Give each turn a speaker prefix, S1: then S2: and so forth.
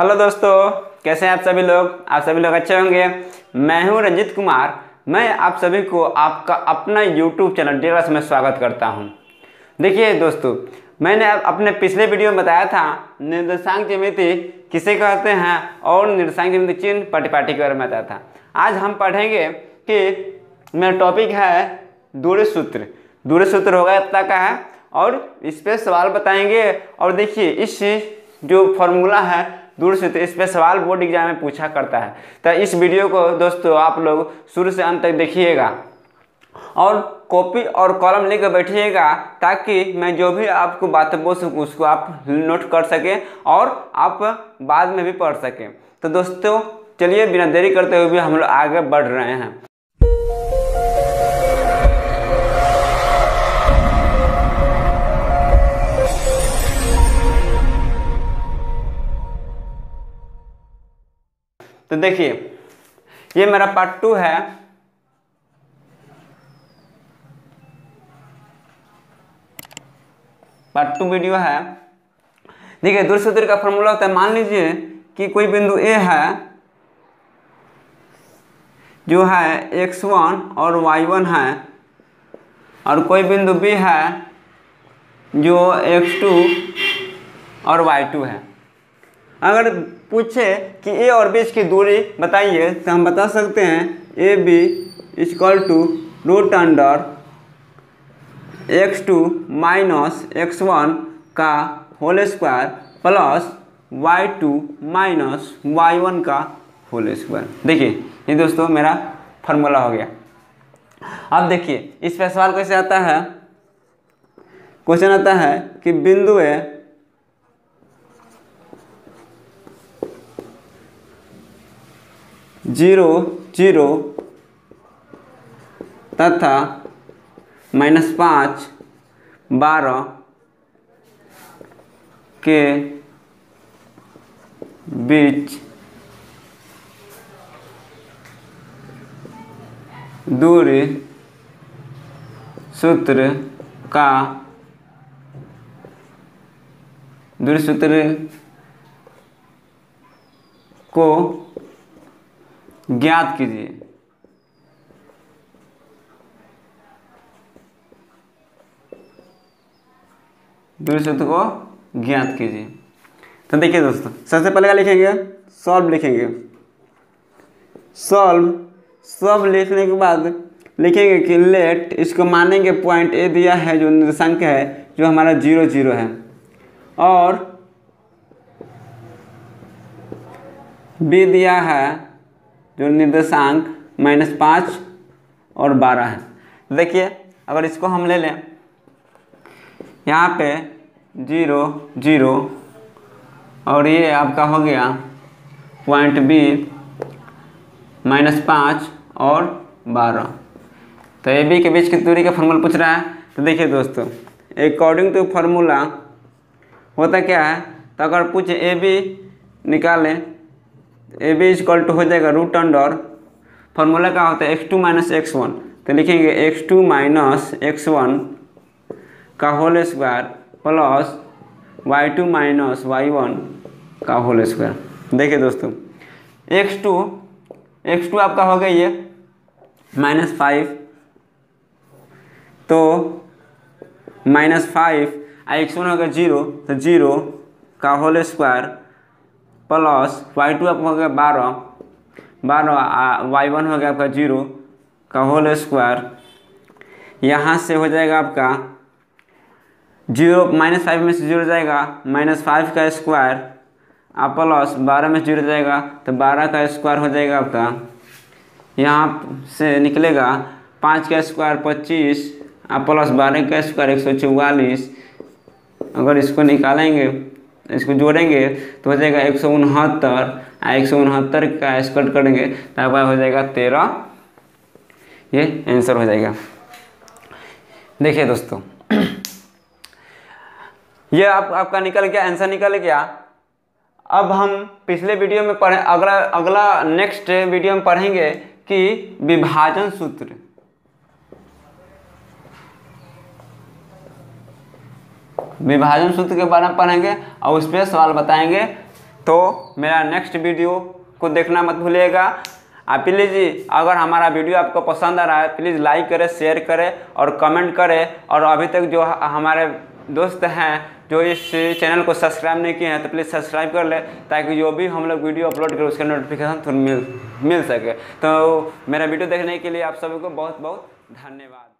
S1: Hello दोस्तों, कैसे हैं आप सभी लोग? आप सभी लोग अच्छे होंगे? मैं हूँ रंजित कुमार। मैं आप सभी को आपका अपना यूट्यूब चैनल डेरा में स्वागत करता हूँ। देखिए दोस्तों, मैंने अपने पिछले वीडियो में बताया था निर्देशांक ज्यामिति किसे कहते हैं और निर्देशांक ज्यामिति चिन्ह पटिपाटी के बारे में बताया था। आज हम पढ़ेंगे कि मेरा टॉपिक है दूर सूत्र। दूर सूत्र होगा इतना का है और इस पर सवाल बताएँगे। और देखिए, इस जो फॉर्मूला है दूर से तो इस पर सवाल बोर्ड एग्ज़ाम में पूछा करता है। तो इस वीडियो को दोस्तों आप लोग शुरू से अंत तक देखिएगा और कॉपी और कॉलम लेकर बैठिएगा ताकि मैं जो भी आपको बातें बोल सकूँ, उसको आप नोट कर सकें और आप बाद में भी पढ़ सकें। तो दोस्तों, चलिए बिना देरी करते हुए भी हम लोग आगे बढ़ रहे हैं। तो देखिए, ये मेरा पार्ट टू है। पार्ट टू वीडियो है। देखिए, दूर सूत्र का फॉर्मूला होता है, मान लीजिए कि कोई बिंदु ए है, जो है एक्स वन और वाई वन है, और कोई बिंदु बी है, जो एक्स टू और वाई टू है। अगर पूछे कि ए और बी की दूरी बताइए तो हम बता सकते हैं A B equal two root under x two minus x one का whole square plus y two minus y one का होल स्क्वायर देखिए, ये दोस्तों मेरा फार्मूला हो गया। अब देखिए, इस पर सवाल कैसे आता है? क्वेश्चन आता है कि बिंदु ए ज़ीरो ज़ीरो तथा माइनस पाँच बारह के बीच दूरी सूत्र का दूरी सूत्र को ज्ञात कीजिए। दूरी सूत्र को ज्ञात कीजिए। तो देखिए दोस्तों, सबसे पहले क्या लिखेंगे? सॉल्व लिखेंगे। सॉल्व सब लिखने के बाद लिखेंगे कि लेट इसको मानेंगे पॉइंट ए दिया है, जो निर्देशांक है, जो हमारा ज़ीरो ज़ीरो है। और बी दिया है जो निर्देशांक माइनस पाँच और बारह है। देखिए, अगर इसको हम ले लें, यहाँ पे ज़ीरो ज़ीरो, और ये आपका हो गया पॉइंट बी माइनस पाँच और बारह। तो ए बी के बीच की दूरी का फॉर्मूला पूछ रहा है। तो देखिए दोस्तों अकॉर्डिंग टू फार्मूला होता क्या है? तो अगर पूछे ए बी निकालें ए बी इजक्ल टू हो जाएगा रूट अंडर फॉर्मूला क्या होता है? X two minus x one तो लिखेंगे x two minus x one का whole square plus y two minus y one का होल स्क्वायर देखिए दोस्तों एक्स टू एक्स टू आपका हो गया ये माइनस फाइव तो माइनस फाइव एक्स वन हो गया ज़ीरो तो ज़ीरो का whole square plus y two आपका हो गया बारह बारह वाई वन हो गया आपका ज़ीरो, का होल स्क्वायर। यहाँ से हो जाएगा आपका ज़ीरो, माइनस फाइव में से ज़ीरो जाएगा, माइनस फाइव का स्क्वायर आप प्लस बारह में ज़ीरो जाएगा तो बारह का स्क्वायर हो जाएगा आपका। यहाँ से निकलेगा, पाँच का स्क्वायर पच्चीस आप प्लस बारह का स्क्वायर एक सौ चौवालीस। अगर इसको निकालेंगे इसको जोड़ेंगे तो हो जाएगा एक सौ उनहत्तर एक सौ उनहत्तर का स्क्वायर करेंगे तो आपका हो जाएगा तेरह। ये आंसर हो जाएगा। देखिए दोस्तों, ये आप, आपका निकल गया आंसर निकल गया। अब हम पिछले वीडियो में पढ़े, अगला अगला नेक्स्ट वीडियो में पढ़ेंगे कि विभाजन सूत्र। विभाजन सूत्र के बारे में पढ़ेंगे और उस पर सवाल बताएँगे। तो मेरा नेक्स्ट वीडियो को देखना मत भूलिएगा। आप प्लीज़ अगर हमारा वीडियो आपको पसंद आ रहा है प्लीज़ लाइक करें शेयर करें और कमेंट करें। और अभी तक जो हमारे दोस्त हैं, जो इस चैनल को सब्सक्राइब नहीं किए हैं तो प्लीज़ सब्सक्राइब कर ले, ताकि जो भी हम लोग वीडियो अपलोड करें, उसका नोटिफिकेशन मिल मिल सके। तो मेरा वीडियो देखने के लिए आप सभी को बहुत बहुत धन्यवाद।